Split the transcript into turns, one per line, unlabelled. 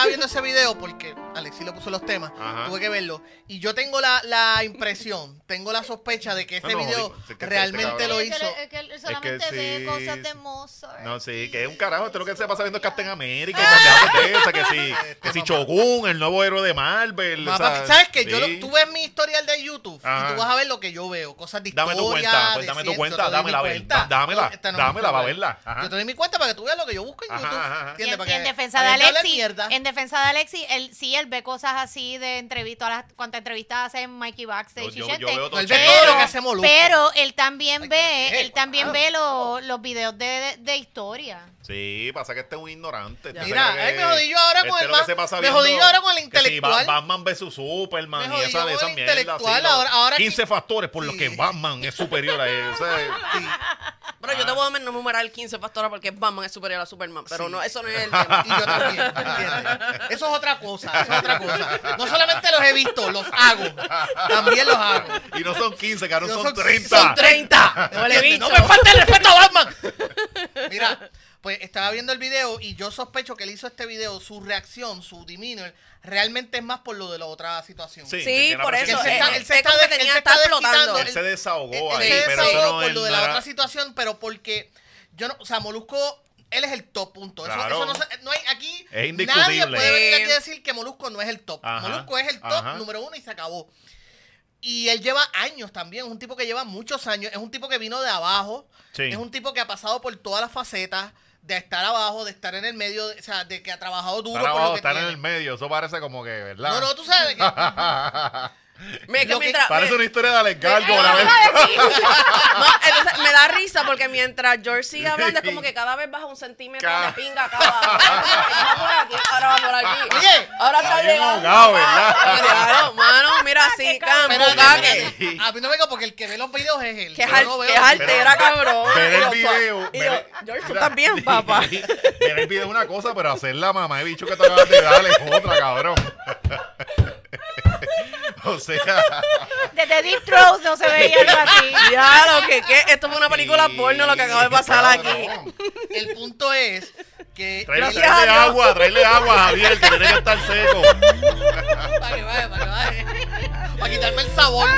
estaba viendo ese video porque Alexi le puso los temas,
Ajá.
tuve que verlo. Y yo tengo la, la impresión, tengo la sospecha de que
No, no,
video.
Es que este
realmente lo
Es que
hizo.
es que él solamente ve
sí,
cosas de
sí.
Mozart.
No, sí, que es un carajo. Esto es lo que se pasa viendo Captain América y pendejadas de esa, que si, que si Shogun, el nuevo héroe de Marvel.
Ma,
o sea,
papi, ¿Sabes qué? Yo
sí.
lo- tú ves mi historial de YouTube
Ajá.
y tú vas a ver lo que yo veo. Cosas de
Dame tu cuenta, pues dame tu cuenta, dámela,
cuenta.
dámela,
es
dámela, va a verla. Ajá.
Yo te doy mi cuenta para que tú veas lo que yo busco en YouTube.
en, defensa de
para que no hables
Alexi,
mierda.
en defensa de Alexi, él sí él ve cosas así de entrevistas, todas las cuantas entrevistas hace Mikey Backstage
Yo-
y
yo-
gente,
veo todo
lo
pero,
que hace Molusco.
pero él también
Ay,
ve,
qué
él también ve lo- los videos de, de, de historia.
Sí, pasa que este es un ignorante. Este
Mira,
que-
me jodí yo ahora con
este
el me
viendo
jodí yo ahora con el
si
intelectual.
Ba- Batman vs Superman
Me
y esa de esa mierda.
intelectual,
sí, los
ahora- ahora
15
aquí-
factores por los que Batman es superior a él. o sea,
Sí.
Bueno, yo te voy a enumerar 15 factores porque Batman es superior a Superman, pero
Sí.
no, eso no es el tema.
Y yo también, ¿entiendes? Eso es otra cosa, eso es otra cosa. No solamente los he visto, los hago. También los hago.
y no son 15, cabrón,
No,
son,
son-
30.
son 30.
Huele
¿Entiendes?
bicho.
No me falte el respeto a Batman. Mira, pues estaba viendo el video y yo sospecho que él hizo este video, su reacción, su demeanor, realmente es más por lo de la otra situación.
Sí,
por eso.
Él se está, él se
es
está, él se está desquitando.
Él se desahogó
él
ahí,
se
pero eso
desahogó
no
por lo de la otra situación, pero porque yo no, o sea, Molusco él es el top punto. Eso,
Claro.
eso no, se- no hay aquí
Es indiscutible.
nadie puede venir aquí a decir que Molusco no es el top.
Ajá,
Molusco es el top
ajá.
número uno y se acabó. Y él lleva años también, es un tipo que lleva muchos años, es un tipo que vino de abajo,
Sí.
es un tipo que ha pasado por todas las facetas, de estar abajo, de estar en el medio, o sea, de que ha trabajado duro
Estar
por lo
abajo,
que
estar en el medio, eso parece como que, ¿verdad?
No, no, tú sabes que...
Que mientras-
Parece una historia de Alex
no.
No, entonces me da risa porque mientras George sigue hablando es como que cada vez baja un centímetro
Ca-
de pinga acá abajo. Ahora va por aquí, ahora.
Oye,
está llegando.
¿verdad?
Claro, mano, mira así, campo, caque.
A mí no venga porque el que ve los videos es él.
Que es al- que es altera, cabrón.
Ver el video.
y yo, George, tú también, papá.
Ver el video es una cosa, pero hacer la mamá de bicho que te acabas de dar es otra, cabrón. Sea,
Desde Deep Throat no se veía algo así.
Ya, lo que, que esto fue una película
sí,
porno lo que acaba de pasar aquí.
El punto es que...
Dios.
agua, traerle agua, Javier, que tiene que estar seco.
Para que vaya, para que vaya. Para quitarme el sabor.